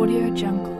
Audio Jungle.